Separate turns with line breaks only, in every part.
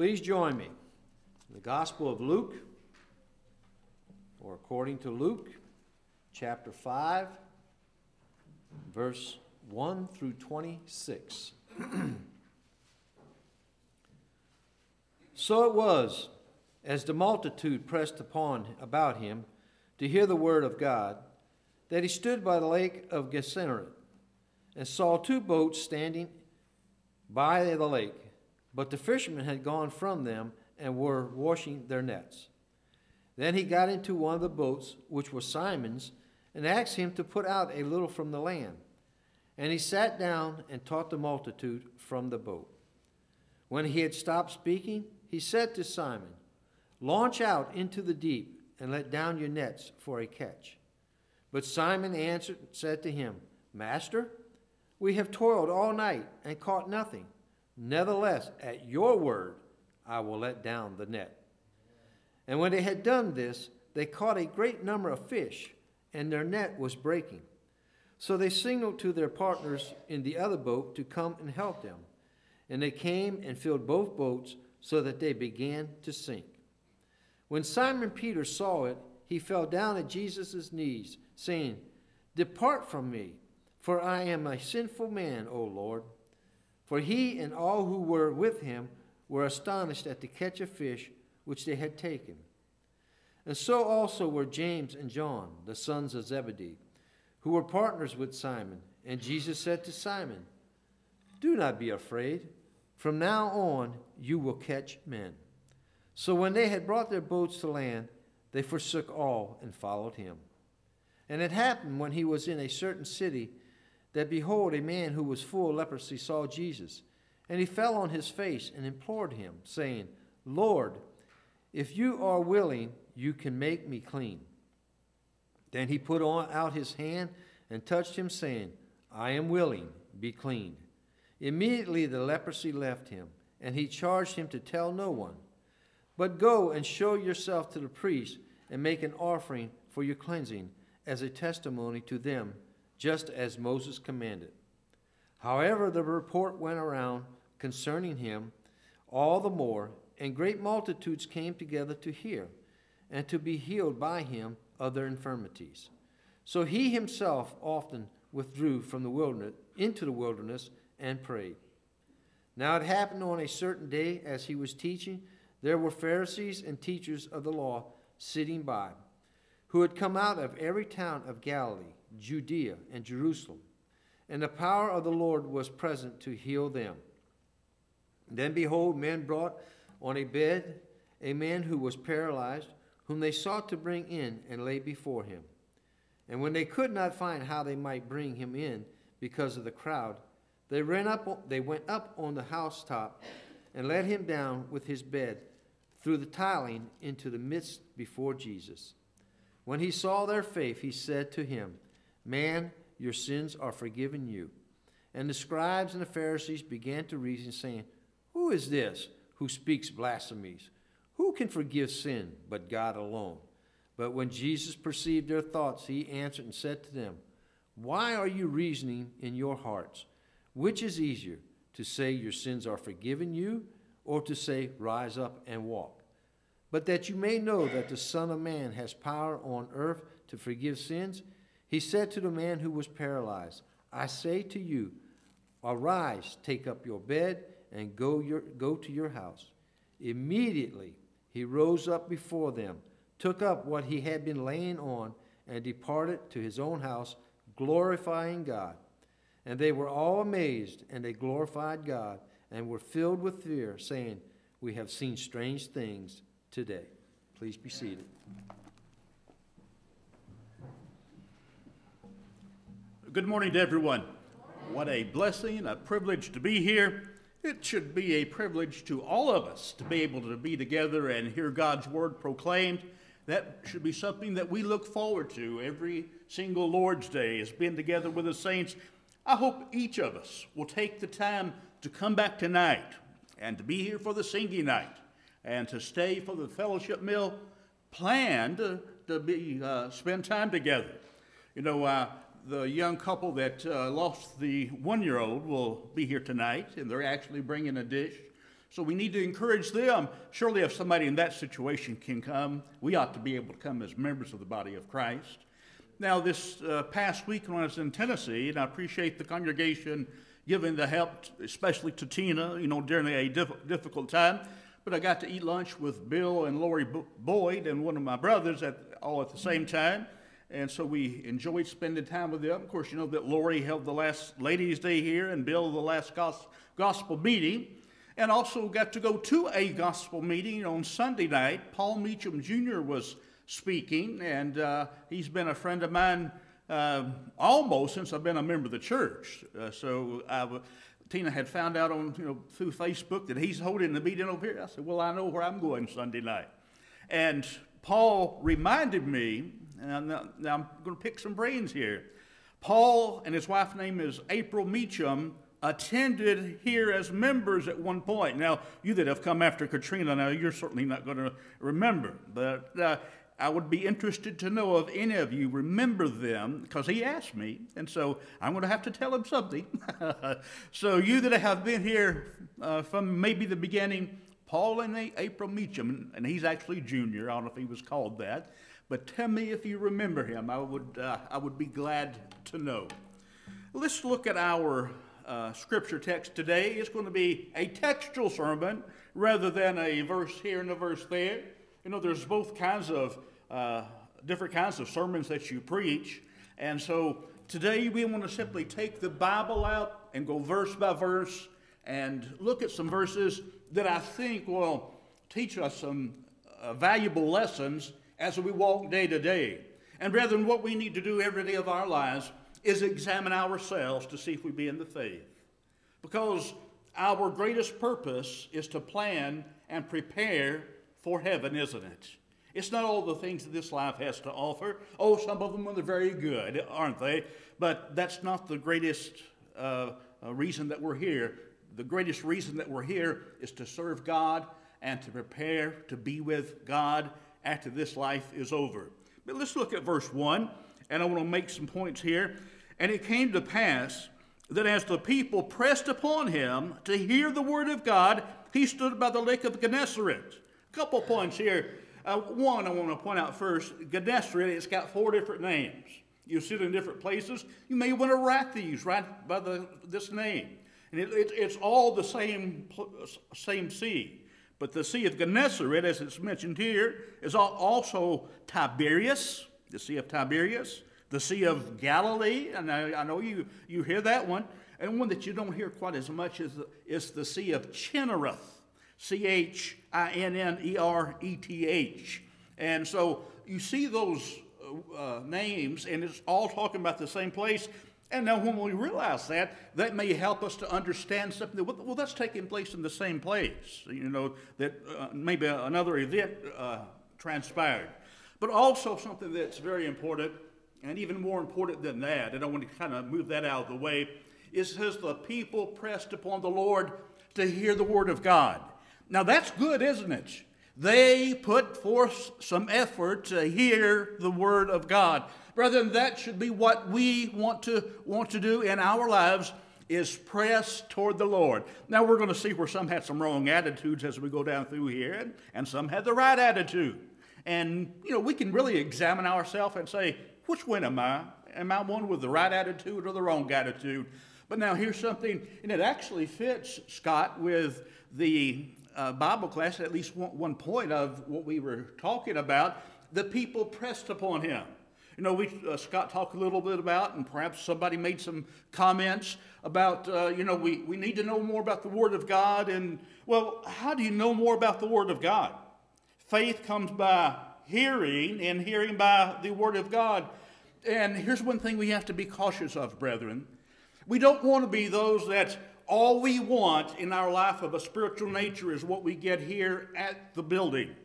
Please join me in the Gospel of Luke, or according to Luke, chapter 5, verse 1 through 26. so it was, as the multitude pressed upon about him to hear the word of God, that he stood by the lake of Gennesaret and saw two boats standing by the lake but the fishermen had gone from them and were washing their nets. Then he got into one of the boats, which was Simon's, and asked him to put out a little from the land. And he sat down and taught the multitude from the boat. When he had stopped speaking, he said to Simon, Launch out into the deep and let down your nets for a catch. But Simon answered and said to him, Master, we have toiled all night and caught nothing. Nevertheless, at your word, I will let down the net. And when they had done this, they caught a great number of fish, and their net was breaking. So they signaled to their partners in the other boat to come and help them. And they came and filled both boats so that they began to sink. When Simon Peter saw it, he fell down at Jesus' knees, saying, Depart from me, for I am a sinful man, O Lord. For he and all who were with him were astonished at the catch of fish which they had taken. And so also were James and John, the sons of Zebedee, who were partners with Simon. And Jesus said to Simon, Do not be afraid. From now on you will catch men. So when they had brought their boats to land, they forsook all and followed him. And it happened when he was in a certain city that behold, a man who was full of leprosy saw Jesus, and he fell on his face and implored him, saying, Lord, if you are willing, you can make me clean. Then he put on, out his hand and touched him, saying, I am willing, be clean. Immediately the leprosy left him, and he charged him to tell no one. But go and show yourself to the priest, and make an offering for your cleansing as a testimony to them just as Moses commanded. However, the report went around concerning him all the more, and great multitudes came together to hear and to be healed by him of their infirmities. So he himself often withdrew from the wilderness into the wilderness and prayed. Now it happened on a certain day as he was teaching, there were Pharisees and teachers of the law sitting by, who had come out of every town of Galilee Judea, and Jerusalem. And the power of the Lord was present to heal them. Then behold, men brought on a bed a man who was paralyzed, whom they sought to bring in and lay before him. And when they could not find how they might bring him in because of the crowd, they ran up they went up on the housetop and let him down with his bed through the tiling into the midst before Jesus. When he saw their faith, he said to him, Man, your sins are forgiven you. And the scribes and the Pharisees began to reason, saying, Who is this who speaks blasphemies? Who can forgive sin but God alone? But when Jesus perceived their thoughts, he answered and said to them, Why are you reasoning in your hearts? Which is easier, to say your sins are forgiven you, or to say, Rise up and walk? But that you may know that the Son of Man has power on earth to forgive sins, he said to the man who was paralyzed, I say to you, arise, take up your bed, and go, your, go to your house. Immediately he rose up before them, took up what he had been laying on, and departed to his own house, glorifying God. And they were all amazed, and they glorified God, and were filled with fear, saying, We have seen strange things today. Please be seated.
Good morning to everyone. What a blessing, a privilege to be here. It should be a privilege to all of us to be able to be together and hear God's word proclaimed. That should be something that we look forward to every single Lord's Day, is being together with the saints. I hope each of us will take the time to come back tonight and to be here for the singing night and to stay for the fellowship meal. Plan to, to be, uh, spend time together. You know, uh, the young couple that uh, lost the one year old will be here tonight, and they're actually bringing a dish So we need to encourage them. Surely, if somebody in that situation can come, we ought to be able to come as members of the body of Christ. Now, this uh, past week when I was in Tennessee, and I appreciate the congregation giving the help, especially to Tina, you know, during a diff- difficult time. But I got to eat lunch with Bill and Lori Boyd and one of my brothers at, all at the same time. And so we enjoyed spending time with them. Of course, you know that Lori held the last Ladies' Day here and Bill the last gospel meeting and also got to go to a gospel meeting on Sunday night. Paul Meacham Jr. was speaking, and uh, he's been a friend of mine uh, almost since I've been a member of the church. Uh, so I, Tina had found out on you know through Facebook that he's holding the meeting over here. I said, "Well, I know where I'm going Sunday night," and Paul reminded me. Now, now I'm going to pick some brains here. Paul and his wife's name is April Meacham attended here as members at one point. Now, you that have come after Katrina, now you're certainly not going to remember, but uh, I would be interested to know if any of you remember them because he asked me, and so I'm going to have to tell him something. so, you that have been here uh, from maybe the beginning, Paul and April Meacham, and he's actually junior. I don't know if he was called that, but tell me if you remember him. I would, uh, I would be glad to know. Let's look at our uh, scripture text today. It's going to be a textual sermon rather than a verse here and a verse there. You know, there's both kinds of uh, different kinds of sermons that you preach. And so today we want to simply take the Bible out and go verse by verse and look at some verses that I think will teach us some uh, valuable lessons as we walk day to day. And brethren, what we need to do every day of our lives is examine ourselves to see if we be in the faith. Because our greatest purpose is to plan and prepare for heaven, isn't it? It's not all the things that this life has to offer. Oh, some of them are very good, aren't they? But that's not the greatest uh, uh, reason that we're here. The greatest reason that we're here is to serve God and to prepare to be with God after this life is over. But let's look at verse 1, and I want to make some points here. And it came to pass that as the people pressed upon him to hear the word of God, he stood by the lake of Gennesaret. A couple points here. Uh, one, I want to point out first Gennesaret, it's got four different names. You'll see it in different places. You may want to write these right by the, this name. And it, it, it's all the same, same sea. But the Sea of Gennesaret, as it's mentioned here, is also Tiberias, the Sea of Tiberias the Sea of Galilee, and I, I, know you, you hear that one. And one that you don't hear quite as much is the, is the Sea of Chinnereth, C H I N N E R E T H. And so you see those uh, names, and it's all talking about the same place. And now, when we realize that, that may help us to understand something. That, well, that's taking place in the same place. You know, that uh, maybe another event uh, transpired. But also, something that's very important and even more important than that, and I want to kind of move that out of the way, it says the people pressed upon the Lord to hear the word of God. Now that's good, isn't it? They put forth some effort to hear the word of God. Brethren, that should be what we want to want to do in our lives is press toward the Lord. Now we're going to see where some had some wrong attitudes as we go down through here, and, some had the right attitude. And you know, we can really examine ourselves and say, which one am I? Am I one with the right attitude or the wrong attitude? But now here's something, and it actually fits, Scott, with the uh, Bible class, at least one, one point of what we were talking about. The people pressed upon him. You know, we, uh, Scott talked a little bit about, and perhaps somebody made some comments about, uh, you know, we, we need to know more about the Word of God. And, well, how do you know more about the Word of God? Faith comes by hearing, and hearing by the Word of God. And here's one thing we have to be cautious of, brethren. We don't want to be those that all we want in our life of a spiritual nature is what we get here at the building.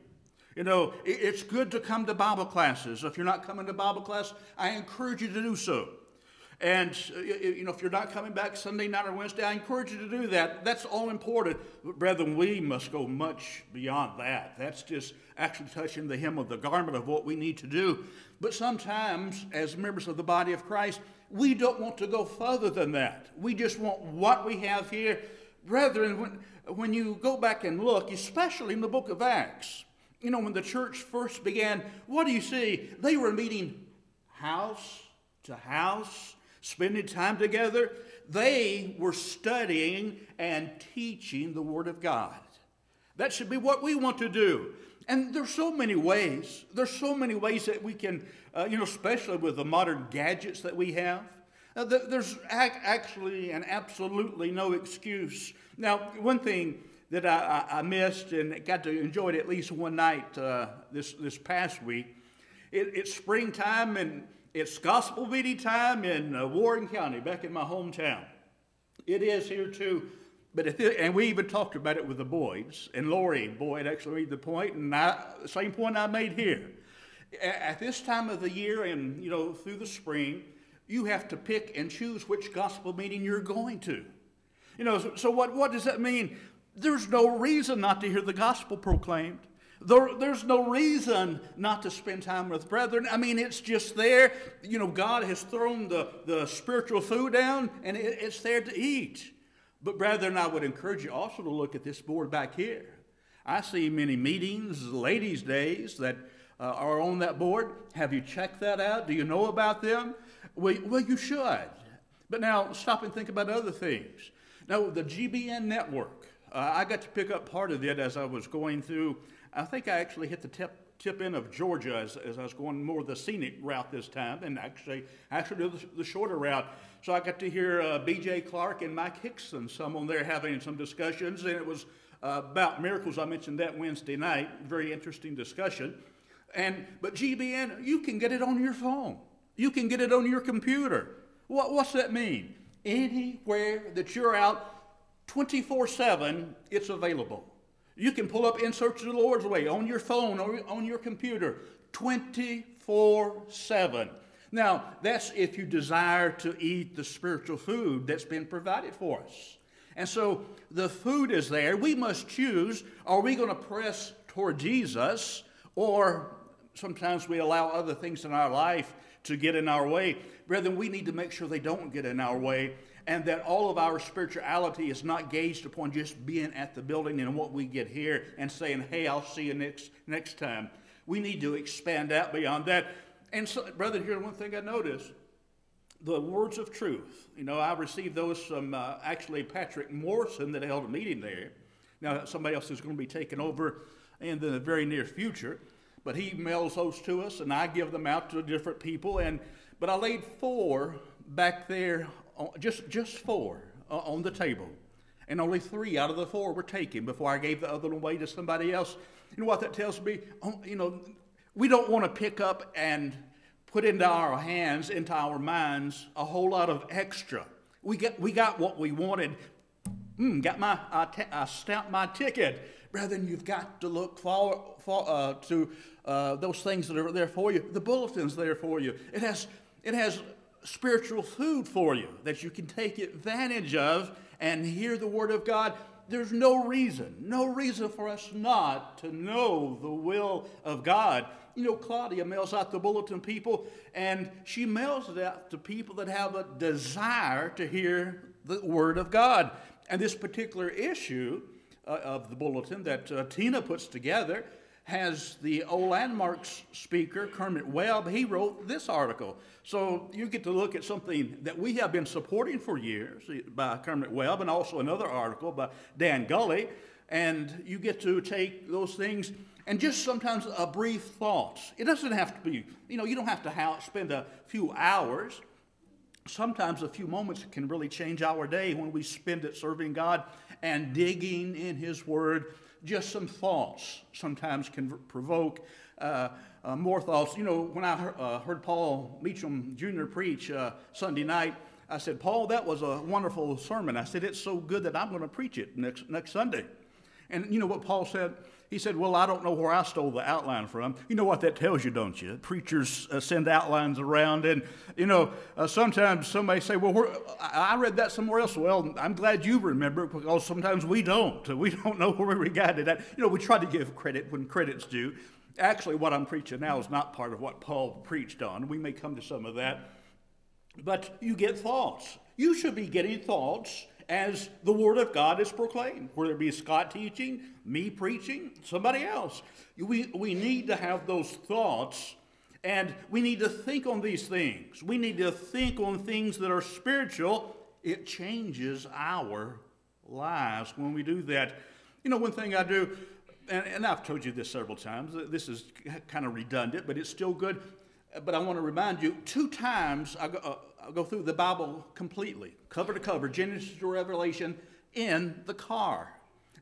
You know, it's good to come to Bible classes. If you're not coming to Bible class, I encourage you to do so. And, uh, you know, if you're not coming back Sunday night or Wednesday, I encourage you to do that. That's all important. But brethren, we must go much beyond that. That's just actually touching the hem of the garment of what we need to do. But sometimes, as members of the body of Christ, we don't want to go further than that. We just want what we have here. brethren, when, when you go back and look, especially in the book of Acts, you know, when the church first began, what do you see? They were meeting house to house, spending time together. They were studying and teaching the Word of God. That should be what we want to do. And there's so many ways. There's so many ways that we can, uh, you know, especially with the modern gadgets that we have. Uh, there's ac- actually and absolutely no excuse. Now, one thing that I, I, missed and got to enjoy it at least one night uh, this, this past week, it, it's springtime and it's gospel meeting time in uh, Warren County, back in my hometown. It is here too but it, and we even talked about it with the boys, and Lori Boyd actually made the point, and the same point I made here. At this time of the year, and you know through the spring, you have to pick and choose which gospel meeting you're going to. You know, so, so what, what does that mean? There's no reason not to hear the gospel proclaimed. There, there's no reason not to spend time with brethren. I mean, it's just there. You know, God has thrown the, the spiritual food down, and it, it's there to eat. But, brethren, I would encourage you also to look at this board back here. I see many meetings, ladies' days, that uh, are on that board. Have you checked that out? Do you know about them? Well, well, you should. But now stop and think about other things. Now, the GBN network, uh, I got to pick up part of it as I was going through. I think I actually hit the tip, tip end of Georgia as, as I was going more the scenic route this time, and actually, actually the, the shorter route. So I got to hear uh, B.J. Clarke and Mike Hixson, some on there having some discussions, and it was uh, about miracles. I mentioned that Wednesday night. Very interesting discussion. And but GBN, you can get it on your phone. You can get it on your computer. What, what's that mean? Anywhere that you're out, 24/7, it's available. You can pull up In Search of the Lord's Way on your phone or on your computer, 24/7. Now, that's if you desire to eat the spiritual food that's been provided for us. And so the food is there. We must choose are we going to press toward Jesus, or sometimes we allow other things in our life to get in our way. Brethren, we need to make sure they don't get in our way and that all of our spirituality is not gauged upon just being at the building and what we get here and saying, hey, I'll see you next, next time. We need to expand out beyond that. And so, brother, here's one thing I noticed the words of truth. You know, I received those from uh, actually Patrick Morrison that held a meeting there. Now, somebody else is going to be taking over in the very near future, but he mails those to us, and I give them out to different people. And but I laid four back there, just just four uh, on the table, and only three out of the four were taken before I gave the other one away to somebody else. You know what that tells me? Oh, you know, we don't want to pick up and put into our hands, into our minds, a whole lot of extra. We got, we got what we wanted. Mm, got my, I, t- I stamped my ticket. Brethren, you've got to look for, for, uh, to uh, those things that are there for you. The bulletin's there for you. It has, it has spiritual food for you that you can take advantage of and hear the Word of God there's no reason, no reason for us not to know the will of God. You know, Claudia mails out the bulletin people, and she mails it out to people that have a desire to hear the Word of God. And this particular issue uh, of the bulletin that uh, Tina puts together has the old landmarks speaker, Kermit Webb. He wrote this article. So you get to look at something that we have been supporting for years by Kermit Webb and also another article by Dan Gully. And you get to take those things and just sometimes a brief thought. It doesn't have to be, you know, you don't have to have, spend a few hours. Sometimes a few moments can really change our day when we spend it serving God and digging in His Word just some thoughts sometimes can provoke uh, uh, more thoughts. You know, when I heard, uh, heard Paul Meacham Jr. preach uh, Sunday night, I said, Paul, that was a wonderful sermon. I said, it's so good that I'm going to preach it next, next Sunday. And you know what Paul said? He said, Well, I don't know where I stole the outline from. You know what that tells you, don't you? Preachers uh, send outlines around, and, you know, uh, sometimes somebody say, Well, I read that somewhere else. Well, I'm glad you remember because sometimes we don't. We don't know where we got it at. You know, we try to give credit when credit's due. Actually, what I'm preaching now is not part of what Paul preached on. We may come to some of that. But you get thoughts. You should be getting thoughts as the Word of God is proclaimed, whether it be Scott teaching, me preaching, somebody else. We, we need to have those thoughts and we need to think on these things. We need to think on things that are spiritual. It changes our lives when we do that. You know, one thing I do, and, and I've told you this several times, this is kind of redundant, but it's still good. But I want to remind you two times I uh, go through the Bible completely, cover to cover, Genesis to Revelation, in the car.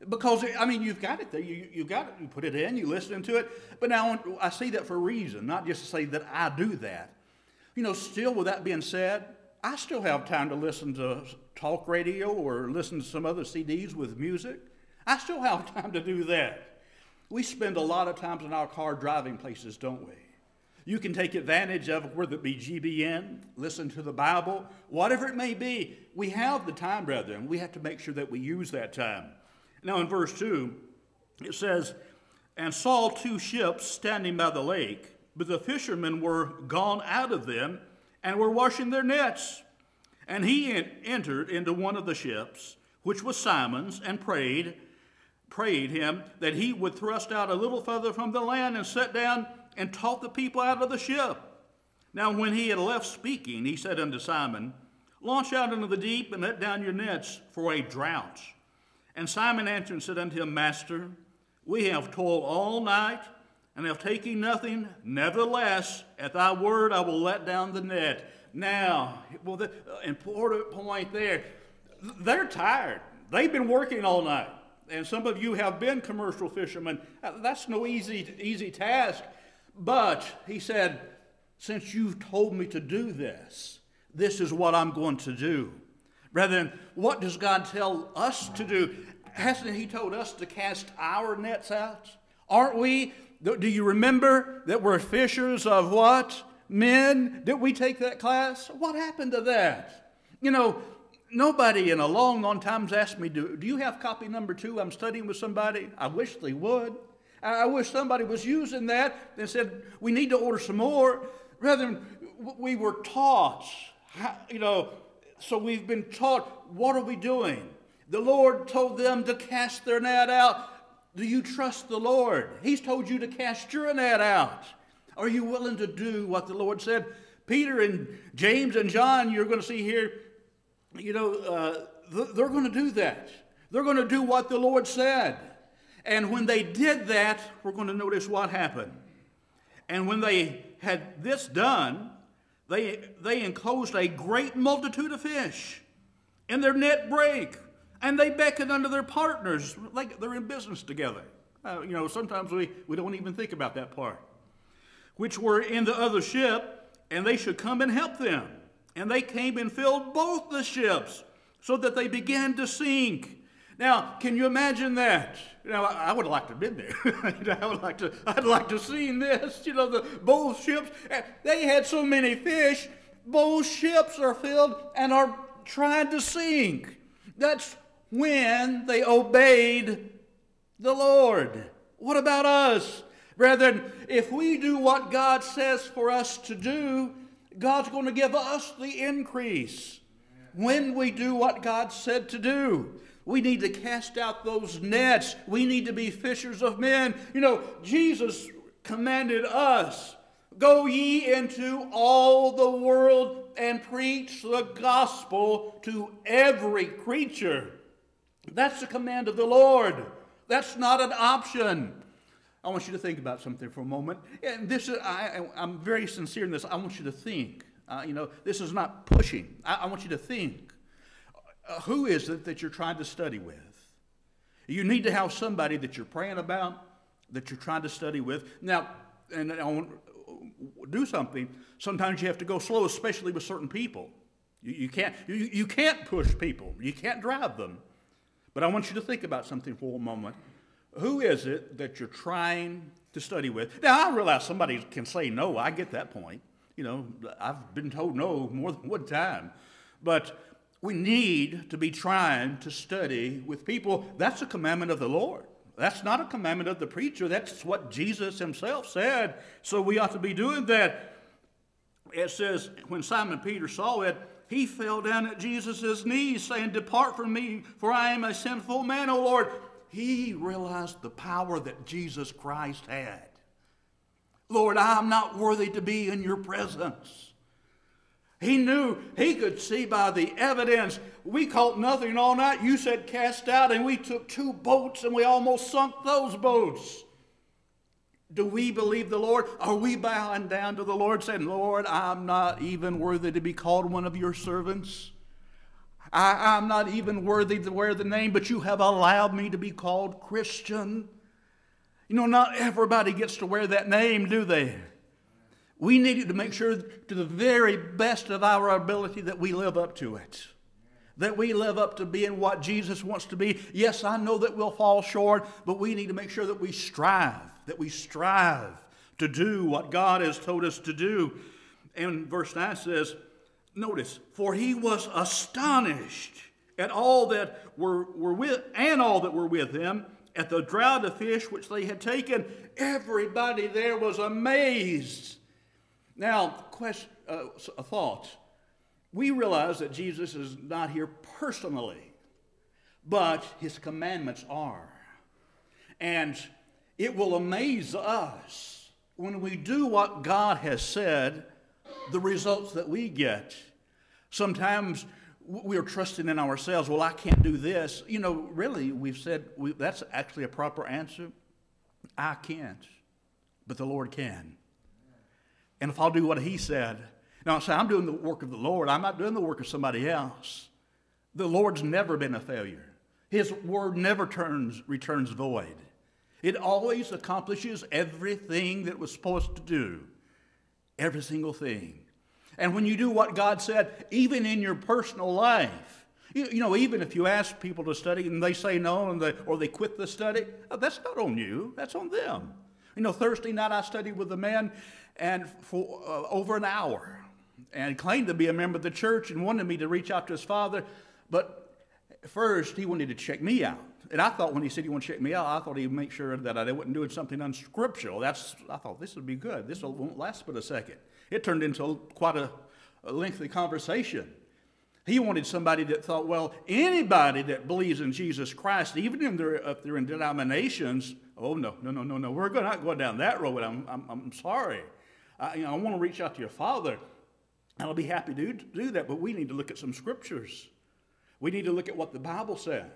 Because, I mean, you've got it there. You, you got it. You put it in, you listen to it. But now I say that for a reason, not just to say that I do that. You know, still, with that being said, I still have time to listen to talk radio or listen to some other CDs with music. I still have time to do that. We spend a lot of times in our car driving places, don't we? You can take advantage of whether it be GBN, listen to the Bible, whatever it may be. We have the time, brethren. We have to make sure that we use that time. Now, in verse 2, it says, And saw two ships standing by the lake, but the fishermen were gone out of them and were washing their nets. And he entered into one of the ships, which was Simon's, and prayed, prayed him that he would thrust out a little further from the land and sit down and taught the people out of the ship. Now, when he had left speaking, he said unto Simon, Launch out into the deep and let down your nets for a draught. And Simon answered and said unto him, Master, we have toiled all night and have taken nothing. Nevertheless, at thy word I will let down the net. Now, well, the uh, important point there, they're tired. They've been working all night. And some of you have been commercial fishermen. Uh, that's no easy, easy task. But he said, Since you've told me to do this, this is what I'm going to do. Rather than what does God tell us to do? Hasn't He told us to cast our nets out? Aren't we? Do you remember that we're fishers of what? Men? Did we take that class? What happened to that? You know, nobody in a long, long time has asked me, do, do you have copy number two? I'm studying with somebody. I wish they would. I wish somebody was using that and said, we need to order some more. Rather than we were taught, you know, so we've been taught, what are we doing? The Lord told them to cast their net out. Do you trust the Lord? He's told you to cast your net out. Are you willing to do what the Lord said? Peter and James and John, you're going to see here, you know, uh, they're going to do that. They're going to do what the Lord said. And when they did that, we're going to notice what happened. And when they had this done, they, they enclosed a great multitude of fish, and their net brake, and they beckoned unto their partners, like they're in business together. Uh, you know, sometimes we, we don't even think about that part. Which were in the other ship, and they should come and help them. And they came and filled both the ships, so that they began to sink. Now, can you imagine that? You know, I, I would like to have been there. I would like to, I'd like to seen this. You know, the both ships, eh, they had so many fish, both ships are filled and are trying to sink. That's when they obeyed the Lord. What about us? Brethren, if we do what God says for us to do, God's going to give us the increase when we do what God said to do. We need to cast out those nets. We need to be fishers of men. You know, Jesus commanded us go ye into all the world and preach the gospel to every creature. That's the command of the Lord. That's not an option. I want you to think about something for a moment. And this is, I, am very sincere in this. I want you to think. Uh, you know, this is not pushing. I, I want you to think. Uh, who is it that you're trying to study with? You need to have somebody that you're praying about, that you're trying to study with. Now, and I want to do something. Sometimes you have to go slow, especially with certain people. You, you can't, you, you can't push people, you can't drive them. But I want you to think about something for a moment. Who is it that you're trying to study with? Now, I realize somebody can say no. I get that point. You know, I've been told no more than one time. But we need to be trying to study with people. That's a commandment of the Lord. That's not a commandment of the preacher. That's what Jesus himself said. So we ought to be doing that. It says, when Simon Peter saw it, he fell down at Jesus' knees, saying, Depart from me, for I am a sinful man, O Lord. He realized the power that Jesus Christ had. Lord, I'm not worthy to be in your presence. He knew, he could see by the evidence. We caught nothing all night. You said cast out, and we took two boats and we almost sunk those boats. Do we believe the Lord? Are we bowing down to the Lord saying, Lord, I'm not even worthy to be called one of your servants? I, am not even worthy to wear the name, but you have allowed me to be called Christian. You know, not everybody gets to wear that name, do they? We need to make sure to the very best of our ability that we live up to it. That we live up to being what Jesus wants to be. Yes, I know that we'll fall short, but we need to make sure that we strive, that we strive to do what God has told us to do. And verse 9 says, notice, for he was astonished at all that were, were with, and all that were with him, at the draught of fish which they had taken. Everybody there was amazed. Now, question, uh, a thought. We realize that Jesus is not here personally, but his commandments are. And it will amaze us when we do what God has said, the results that we get. Sometimes we are trusting in ourselves. Well, I can't do this. You know, really, we've said we, that's actually a proper answer. I can't, but the Lord can. And if I'll do what He said, now I say I'm doing the work of the Lord. I'm not doing the work of somebody else. The Lord's never been a failure. His word never turns returns void. It always accomplishes everything that was supposed to do. Every single thing. And when you do what God said, even in your personal life, you, you know, even if you ask people to study and they say no and they, or they quit the study, uh, that's not on you, that's on them. You know, Thursday night I studied with a man and for uh, over an hour and claimed to be a member of the church and wanted me to reach out to his father, but first he wanted to check me out. And I thought when he said he wanted to check me out, I thought he'd make sure that I wasn't doing something unscriptural. That's, I thought this would be good. This won't last but a second. It turned into quite a, a lengthy conversation. He wanted somebody that thought, well, anybody that believes in Jesus Christ, even if they're, in denominations, oh, no, no, no, no, no, we're not going down that road. I'm, I'm, I'm sorry. I, you know, I want to reach out to your father, and I'll be happy to do that, but we need to look at some scriptures. We need to look at what the Bible says.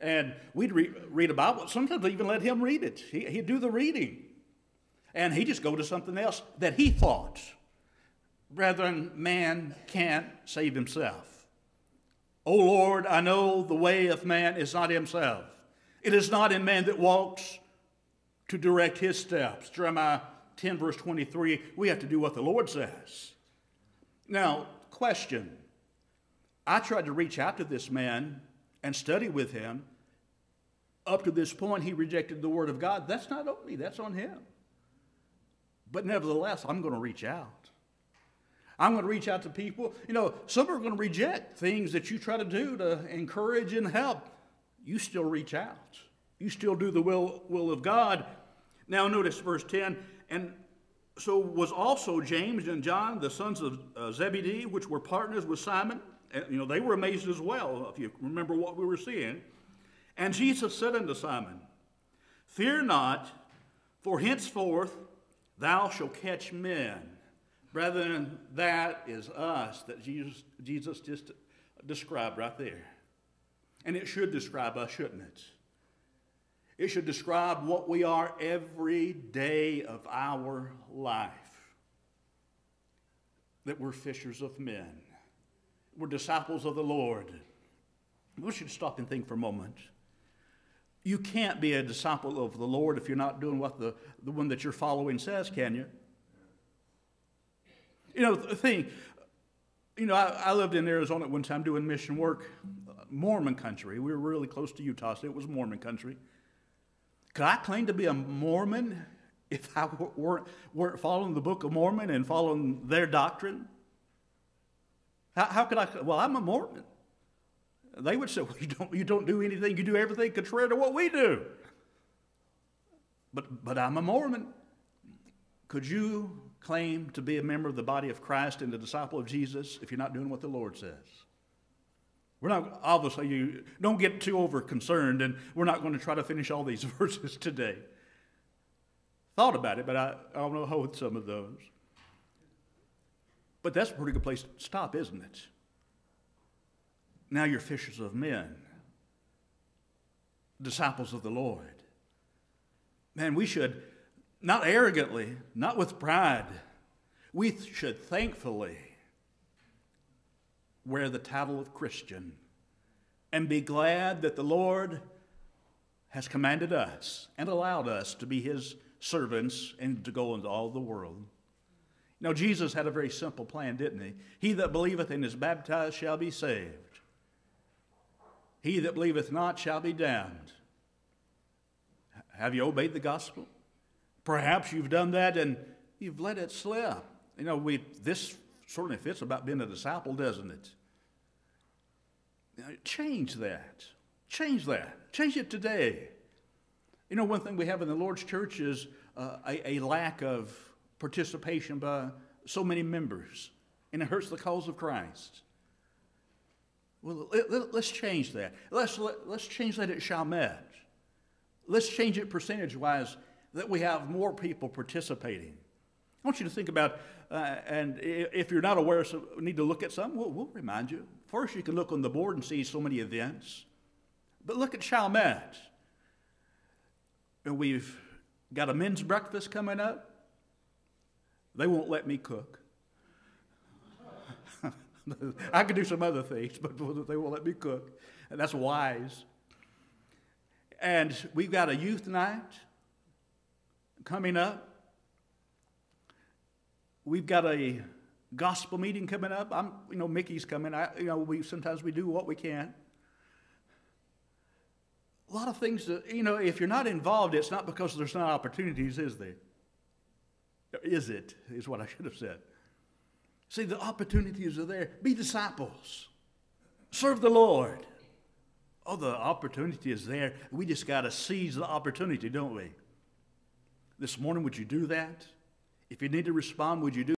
And we'd re- read a Bible. Sometimes I even let him read it. He, he'd do the reading and he'd just go to something else that he thought. Brethren, man can't save himself. O Lord, I know the way of man is not himself. It is not in man that walks to direct his steps. Jeremiah 10, verse 23, we have to do what the Lord says. Now, question. I tried to reach out to this man and study with him. Up to this point, he rejected the word of God. That's not on me, that's on him. But nevertheless, I'm going to reach out. I'm going to reach out to people. You know, some are going to reject things that you try to do to encourage and help. You still reach out. You still do the will, will of God. Now, notice verse 10 and so was also James and John, the sons of uh, Zebedee, which were partners with Simon. And, you know, they were amazed as well, if you remember what we were seeing. And Jesus said unto Simon, Fear not, for henceforth Thou shalt catch men. Brethren, that is us that Jesus, Jesus just described right there. And it should describe us, shouldn't it? It should describe what we are every day of our life. That we're fishers of men. We're disciples of the Lord. We should stop and think for a moment. You can't be a disciple of the Lord if you're not doing what the, the one that you're following says, can you? You know, the thing, you know, I, I lived in Arizona at one time doing mission work, Mormon country. We were really close to Utah, so it was Mormon country. Could I claim to be a Mormon if I weren't, weren't following the Book of Mormon and following their doctrine? How, how could I? Well, I'm a Mormon. They would say, well, you don't, you don't do anything, you do everything contrary to what we do. But, but I'm a Mormon. Could you claim to be a member of the body of Christ and a disciple of Jesus if you're not doing what the Lord says. We're not, obviously, you don't get too over concerned, and we're not going to try to finish all these verses today. Thought about it, but I, I don't know how with some of those. But that's a pretty good place to stop, isn't it? Now you're fishers of men, disciples of the Lord. Man, we should, not arrogantly, not with pride, we should thankfully wear the title of Christian and be glad that the Lord has commanded us and allowed us to be his servants and to go into all the world. Now, Jesus had a very simple plan, didn't he? He that believeth and is baptized shall be saved. He that believeth not shall be damned. Have you obeyed the gospel? Perhaps you've done that and you've let it slip. You know, we, this certainly fits about being a disciple, doesn't it? Change that. Change that. Change it today. You know, one thing we have in the Lord's church is uh, a, a, lack of participation by so many members, and it hurts the cause of Christ. Well, let, us let, change that. Let's, let, us let us change that at Chalmette. Let's change it percentage wise that we have more people participating. I want you to think about, uh, and if you're not aware, so need to look at some, we'll, we'll remind you. First, you can look on the board and see so many events. But look at Chalmette. We've got a men's breakfast coming up. They won't let me cook. I could do some other things, but they won't let me cook. And that's wise. And we've got a youth night coming up. We've got a gospel meeting coming up. I'm, you know, Mickey's coming. I, you know, we sometimes we do what we can. A lot of things that, you know, if you're not involved, it's not because there's not opportunities, is there? Is it? Is what I should have said. See, the opportunities are there. Be disciples. Serve the Lord. Oh, the opportunity is there. We just got to seize the opportunity, don't we? This morning, would you do that? If you need to respond, would you do